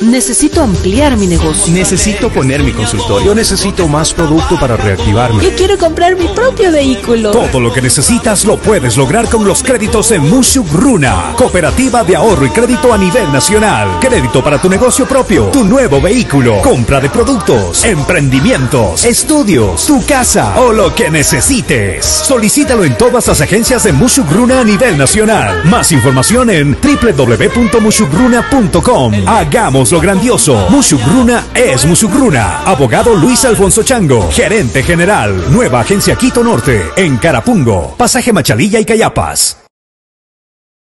Necesito ampliar mi negocio. Necesito poner mi consultorio. Yo necesito más producto para reactivarme. Yo quiero comprar mi propio vehículo. Todo lo que necesitas lo puedes lograr con los créditos en Mushuk Runa, cooperativa de ahorro y crédito a nivel nacional. Crédito para tu negocio propio, tu nuevo vehículo, compra de productos, emprendimientos, estudios, tu casa o lo que necesites. Solicítalo en todas las agencias de Mushuk Runa a nivel nacional. Más información en www.mushukruna.com. Hagamos lo grandioso. Mushukruna es Mushukruna. Abogado Luis Alfonso Chango, gerente general. Nueva agencia Quito Norte, en Carapungo, pasaje Machalilla y Cayapas.